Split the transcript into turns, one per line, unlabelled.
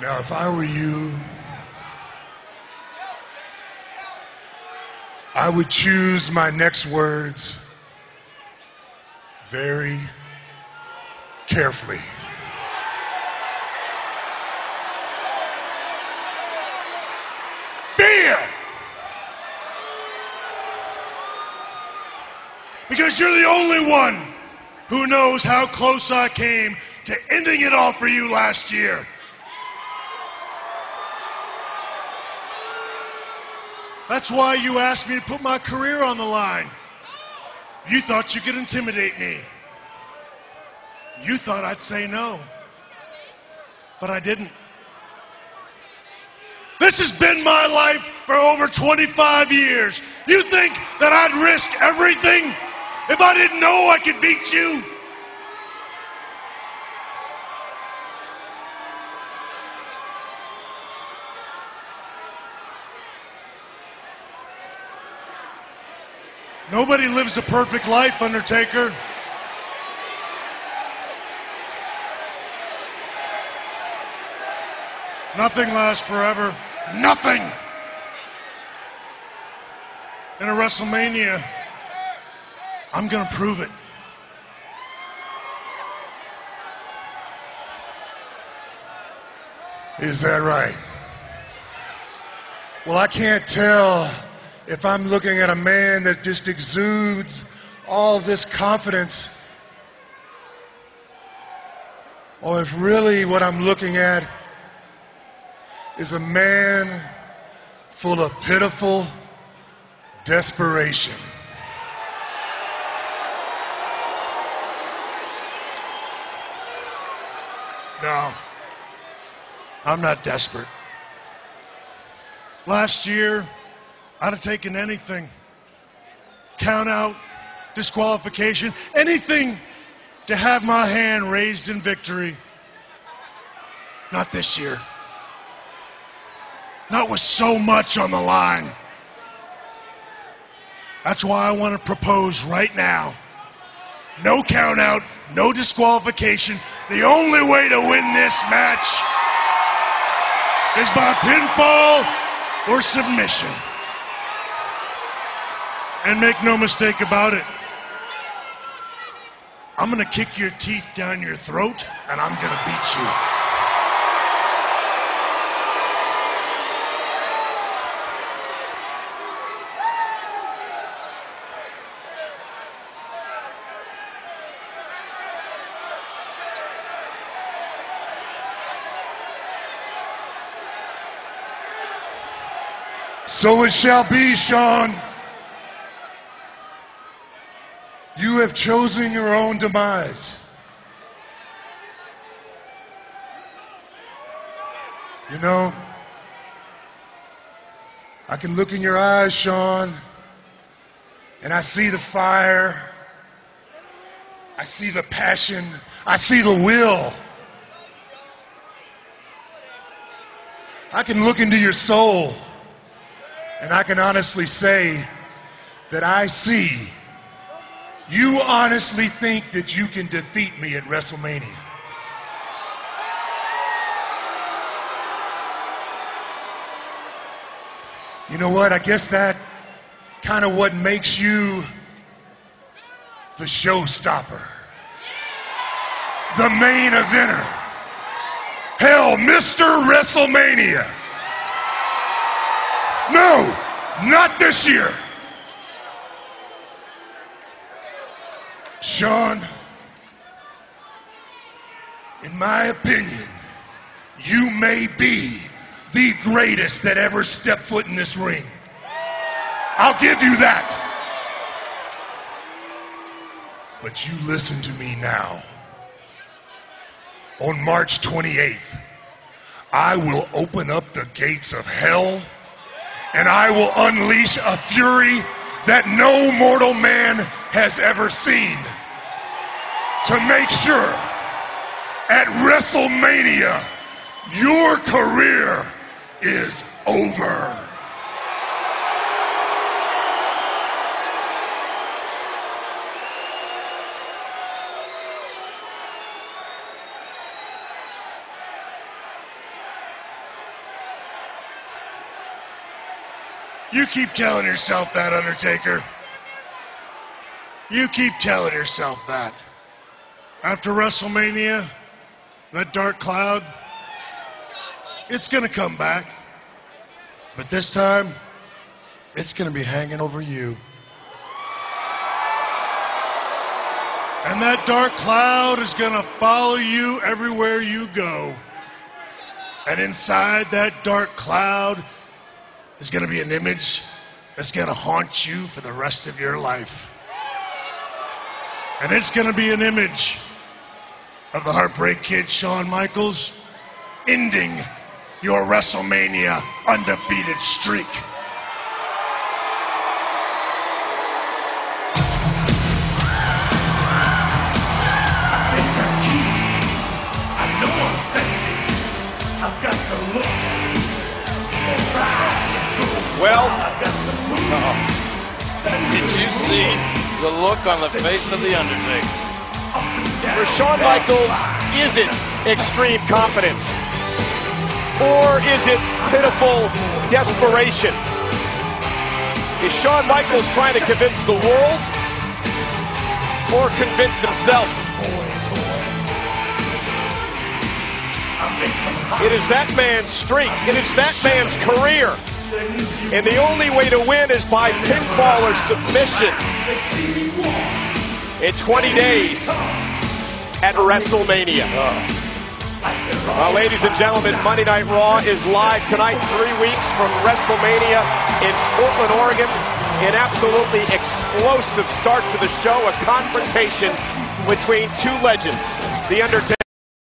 Now, if I were you, I would choose my next words very carefully. Fear! Because you're the only one who knows how close I came to ending it all for you last year. That's why you asked me to put my career on the line. You thought you could intimidate me. You thought I'd say no. But I didn't. This has been my life for over 25 years. You think that I'd risk everything if I didn't know I could beat you? Nobody lives a perfect life, Undertaker. Nothing lasts forever. Nothing. In a WrestleMania, I'm going to prove it. Is that right? Well, I can't tell if I'm looking at a man that just exudes all this confidence, or if really what I'm looking at is a man full of pitiful desperation. No, I'm not desperate. Last year, I'd have taken anything. Count out, disqualification, anything to have my hand raised in victory. Not this year. Not with so much on the line. That's why I want to propose right now. No count out, no disqualification. The only way to win this match is by pinfall or submission. And make no mistake about it, I'm going to kick your teeth down your throat and I'm going to beat you. So it shall be, Shawn. You have chosen your own demise. You know, I can look in your eyes, Shawn, and I see the fire. I see the passion. I see the will. I can look into your soul, and I can honestly say that I see you honestly think that you can defeat me at WrestleMania? You know what? I guess that kind of what makes you the showstopper, the main eventer. Hell, Mr. WrestleMania. No, not this year. Shawn, in my opinion, you may be the greatest that ever stepped foot in this ring. I'll give you that. But you listen to me now. On March 28th, I will open up the gates of hell and I will unleash a fury that no mortal man has ever seen to make sure at WrestleMania your career is over.
You keep telling yourself that, Undertaker. You keep telling yourself that. After WrestleMania, that dark cloud, it's going to come back. But this time, it's going to be hanging over you. And that dark cloud is going to follow you everywhere you go. And inside that dark cloud is going to be an image that's going to haunt you for the rest of your life. And it's going to be an image of the Heartbreak Kid Shawn Michaels ending your WrestleMania undefeated streak.
Well, did you see the look on the face of The Undertaker?
For Shawn Michaels, is it extreme confidence? Or is it pitiful desperation? Is Shawn Michaels trying to convince the world or convince himself? It is that man's streak. It is that man's career. And the only way to win is by pinfall or submission in 20 days at WrestleMania. Well, ladies and gentlemen, Monday Night Raw is live tonight, three weeks from WrestleMania in Portland, Oregon. An absolutely explosive start to the show, a confrontation between two legends, The Undertaker.